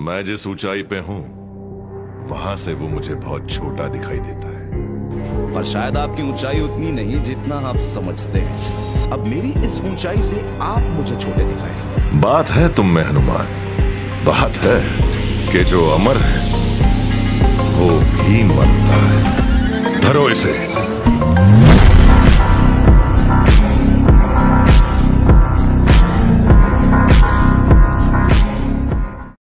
मैं जिस ऊंचाई पे हूँ वहाँ से वो मुझे बहुत छोटा दिखाई देता है। पर शायद आपकी ऊंचाई उतनी नहीं जितना आप समझते हैं। अब मेरी इस ऊंचाई से आप मुझे छोटे दिखाए। बात है तुम में हनुमान। बात है कि जो अमर है वो भी मरता है। धरो इसे।